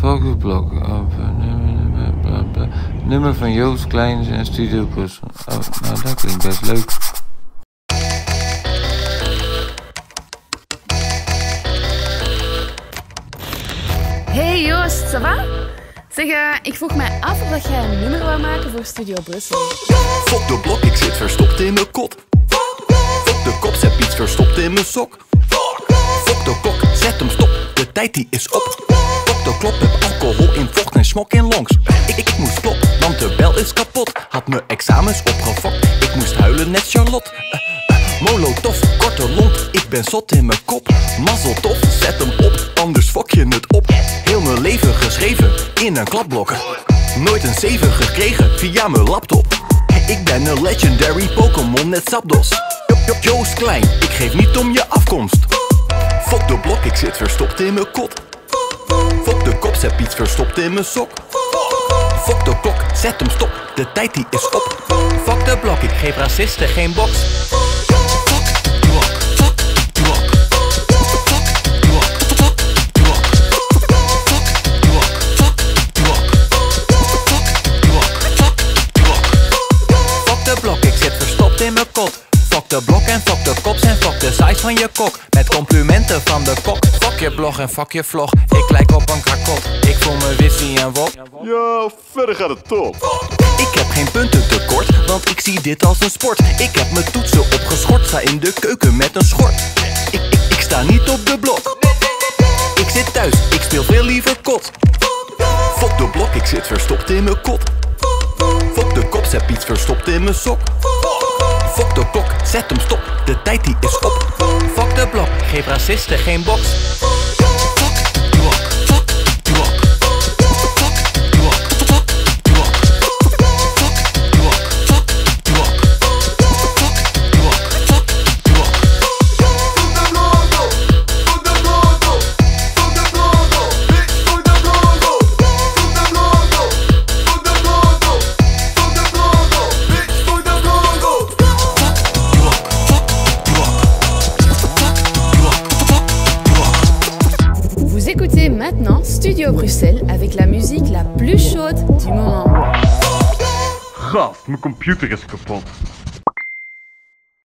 Fuck de blok. Oh, nummer, bla, bla. nummer van Joost Kleins en Studio Brussel. Oh, nou dat klinkt best leuk. Hey Joost, ça va? Zeg, eh, ik vroeg mij af of dat jij een nummer wou maken voor Studio Brussel. Fok de blok, ik zit verstopt in mijn kot. Fok de kop, zet iets verstopt in mijn sok. Fok de klok, zet hem stop, de tijd die is op. Klok, heb alcohol in vocht en smok in longs. Ik, ik, moest klop, want de bel is kapot. Had mijn examens opgefokt, ik moest huilen net Charlotte. Eh, eh, Molotov, korte lont, ik ben zot in mijn kop. Mazzel tof, zet hem op, anders fok je het op. Heel mijn leven geschreven in een klapblok. Nooit een 7 gekregen via mijn laptop. Ik ben een legendary Pokémon net Zapdos. Jo- jo- Joost Klein, ik geef niet om je afkomst. Fok de blok, ik zit verstopt in mijn kot. Zet iets verstopt in mijn sok. Fok de klok, zet hem stop, de tijd die is op. Fok de blok, ik geef racisten geen box. Fok de blok en fok de kops en fok de size van je kok. Met complimenten van de kok. Fok je blog en fok je vlog. Ik lijk op een krakot. Ik voel me wissy en wop. Ja, verder gaat het top. Ik heb geen punten tekort, want ik zie dit als een sport. Ik heb mijn toetsen opgeschort, sta in de keuken met een schort. Ik, ik, ik sta niet op de blok. Ik zit thuis, ik speel veel liever kot. Fok de blok, ik zit verstopt in mijn kot. Fok de kop, zet iets verstopt in mijn sok. Fok de klok, zet hem stop, de tijd die is op. Fok de blok, geef racisten geen box. Écoutez maintenant Studio Bruxelles avec la musique la plus chaude du moment. Mijn computer is kapot.